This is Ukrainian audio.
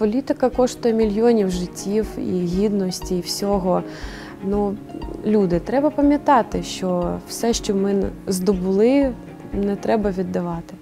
Політика коштує мільйонів життів і гідності, і всього. Ну, люди, треба пам'ятати, що все, що ми здобули, не треба віддавати.